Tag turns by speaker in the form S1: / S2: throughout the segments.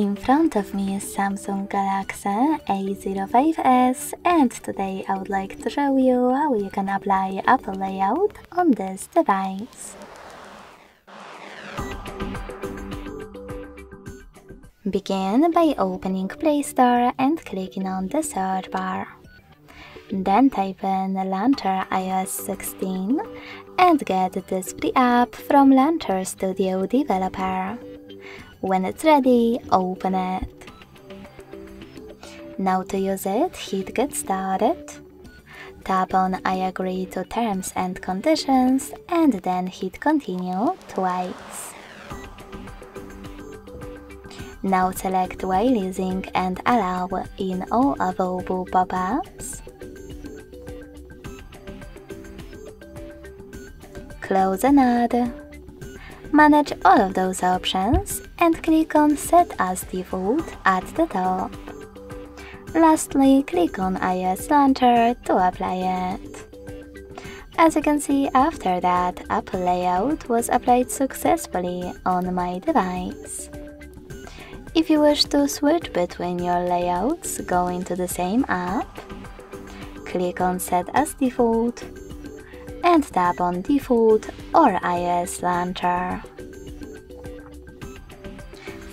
S1: In front of me is Samsung Galaxy A05s and today I would like to show you how you can apply Apple layout on this device. Begin by opening Play Store and clicking on the search bar. Then type in Launcher iOS 16 and get this free app from Launcher Studio Developer. When it's ready, open it. Now to use it, hit get started. Tap on I agree to terms and conditions and then hit continue twice. Now select while using and allow in all available pop-ups. Close ad. Manage all of those options and click on Set as Default at the top. Lastly, click on iOS Launcher to apply it. As you can see after that, Apple Layout was applied successfully on my device. If you wish to switch between your layouts go into the same app, click on Set as Default and tap on Default or iOS Launcher.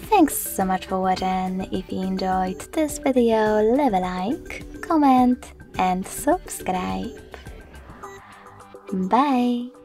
S1: Thanks so much for watching. If you enjoyed this video, leave a like, comment and subscribe. Bye!